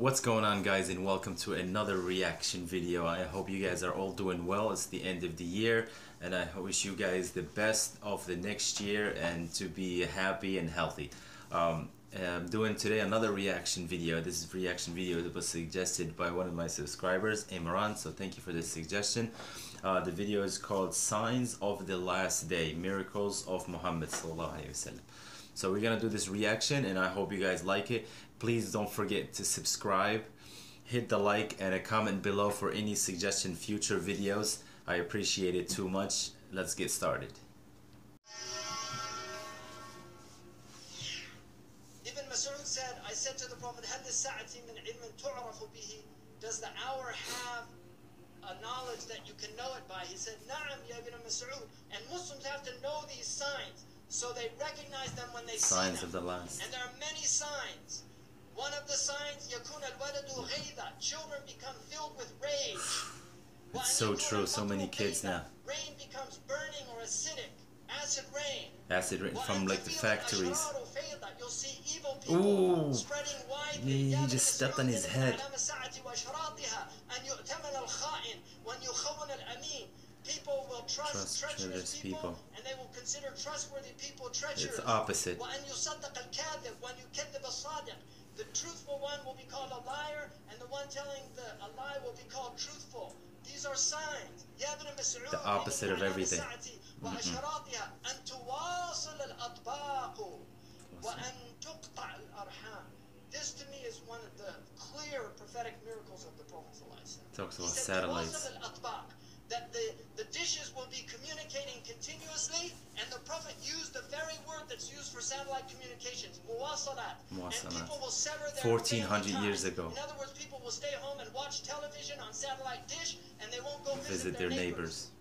What's going on guys and welcome to another reaction video. I hope you guys are all doing well. It's the end of the year and I wish you guys the best of the next year and to be happy and healthy. Um, I'm doing today another reaction video. This is reaction video that was suggested by one of my subscribers, Imran. So thank you for this suggestion. Uh, the video is called Signs of the Last Day, Miracles of Muhammad Sallallahu Alaihi Wasallam. So we're gonna do this reaction, and I hope you guys like it. Please don't forget to subscribe, hit the like, and a comment below for any suggestion future videos. I appreciate it too much. Let's get started. Ibn Mas'ud said, I said to the Prophet, Does the hour have a knowledge that you can know it by? He said, Na'am, Ya Ibn Mas'ud. And Muslims have to know these signs So they recognize them when they Signs see of them. the last. And there are many signs. One of the signs, يكون الولد غيظا. Children become filled with rage. It's so true, so many kids now. Rain becomes burning or acidic. Acid rain. Acid written from like the factories. You'll see evil people Ooh. spreading widely. Yeah, he just stepped on his head. people will trust, trust treacherous, treacherous people, people, and they will consider trustworthy people treacherous. It's opposite. The truthful one will be called a liar, and the one telling the, a lie will be called truthful. These are signs. The opposite of everything. Mm-hmm. This to me is one of the clear prophetic miracles of the Prophet. Talks about satellites that the, the dishes will be communicating continuously, and the Prophet used the very word that's used for satellite communications, muwasalat. And people will sever their 1400 years ago. In other words, people will stay home and watch television on satellite dish, and they won't go visit, visit their, their neighbors. neighbors.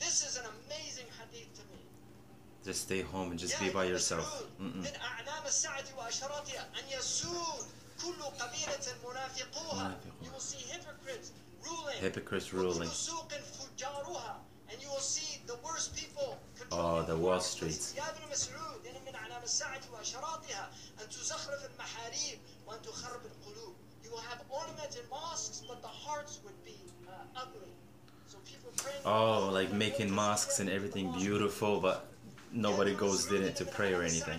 This is an amazing hadith to me. Just stay home and just yeah, be by yourself. You will see hypocrites ruling. Hypocrites ruling. Oh, the Wall Street. You will have ornaments and mosques, but the hearts would be uh, ugly. Oh, like making mosques and everything beautiful, but nobody goes there to pray or anything.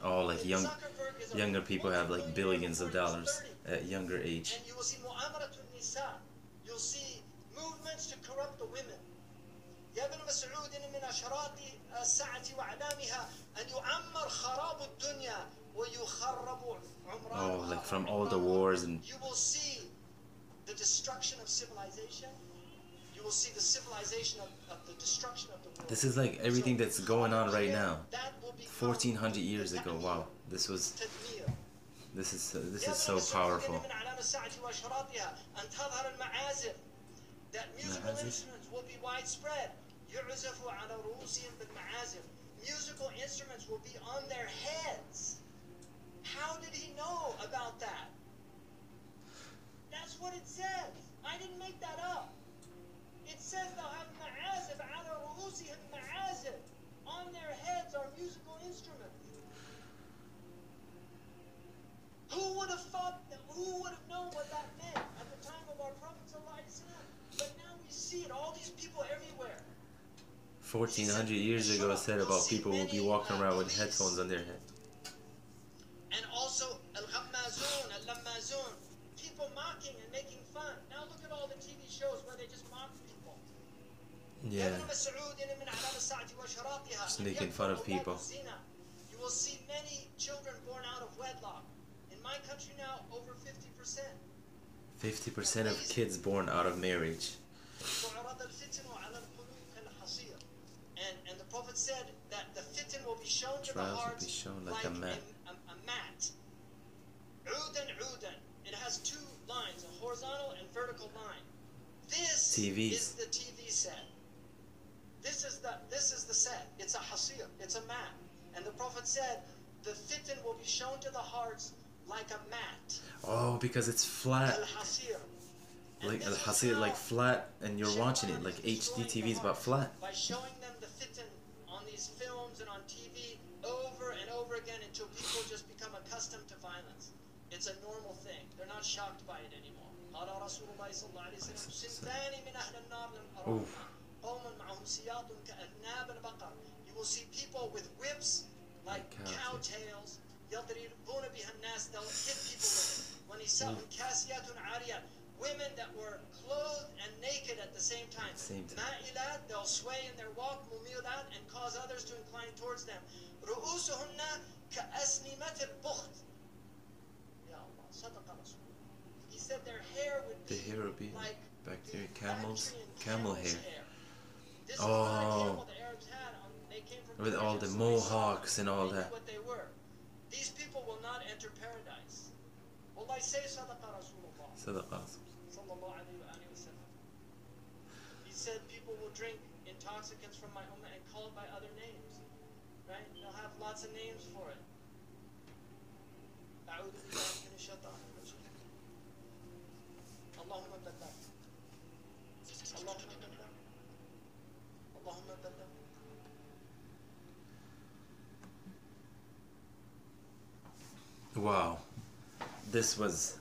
Like, Oh, like young- Zuckerberg is a Younger people have like multi-billionaire billions of before he was dollars 30. at younger age. And you will see Mu'amarat nisa You'll see movements to corrupt the women. يا ابن مسعود إن من أشراط الساعة وأعلامها أن يعمر خراب الدنيا ويخرب عمرانها. Oh, like from all the wars and You will see the destruction of civilization. you will see the civilization of, of the destruction of the world. This is like everything that's going on right now. 1400 years ago. Wow. This was This is so, this is so powerful. That musical instruments will be widespread. Musical instruments will be on their heads. How did he know about that? That's what it says. I didn't make that up says they'll have ma'azib, ala ru'usihim ma'azib. On their heads are musical instruments. Who would have thought, who would have known what that meant at the time of our Prophet But now we see it, all these people everywhere. 1400 years ago, said about people will be walking around with headphones on their head. Yeah. Just making fun of people. You will see many children born out of wedlock. In my country now, over 50%. 50% of kids born out of marriage. And, and the Prophet said that the will be shown Trials the heart will be shown like, like a mat. A, a mat. It has two lines, a horizontal and vertical line. This TVs. is the TV set. This is the this is the set. It's a hasir. It's a mat. And the Prophet said, the fitan will be shown to the hearts like a mat. Oh, because it's flat. Al hasir. Like Al Hasir, like flat, and you're watching it like HD TVs, but flat. By showing them the fitan on these films and on TV over and over again until people just become accustomed to violence. It's a normal thing. They're not shocked by it anymore. قال رسول الله صلى الله عليه وسلم صنفان من أهل النار لم أرهما قوم معهم سياط كأذناب البقر You will see people with whips like Like cow cows, tails يضربون بها الناس they'll hit people with it ونساء كاسيات عاريات women that were clothed and naked at the same time Same time. مائلات they'll sway in their walk مميلات and cause others to incline towards them رؤوسهن كأسنمة البخت the hair would be back there, camels, camel hair. Oh, um, with all the mohawks and all that. These people will not enter paradise. Well, I say He said people will drink intoxicants from my home and call it by other names. Right? They'll have lots of names for it. أعوذ بالله من الشيطان الرجيم. اللهم بلغ. اللهم بلغ. اللهم بلغ. Wow, this was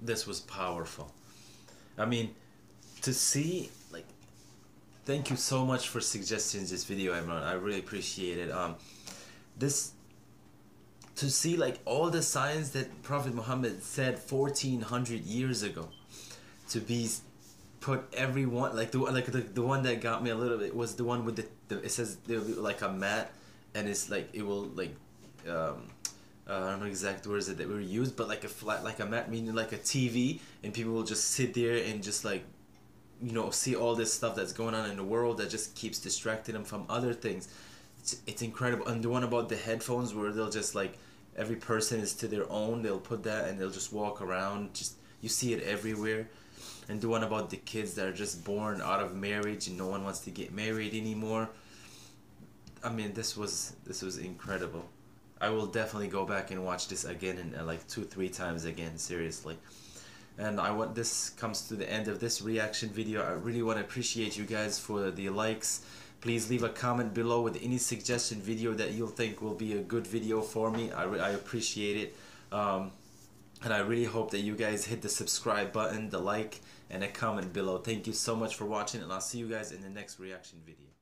this was powerful. I mean, to see like, thank you so much for suggesting this video, everyone. I really appreciate it. Um, this to see like all the signs that Prophet Muhammad said fourteen hundred years ago, to be put everyone like the like the, the one that got me a little bit was the one with the, the it says there will be like a mat and it's like it will like um uh, I don't know exact words that were used but like a flat like a mat meaning like a TV and people will just sit there and just like you know see all this stuff that's going on in the world that just keeps distracting them from other things it's, it's incredible. And the one about the headphones where they'll just like every person is to their own they'll put that and they'll just walk around just you see it everywhere. And the one about the kids that are just born out of marriage and no one wants to get married anymore. I mean this was this was incredible. I will definitely go back and watch this again and uh, like two three times again seriously. And i want this comes to the end of this reaction video. I really want to appreciate you guys for the likes please leave a comment below with any suggestion video that you'll think will be a good video for me i, I appreciate it um, and I really hope that you guys hit the subscribe button, the like, and a comment below. Thank you so much for watching, and I'll see you guys in the next reaction video.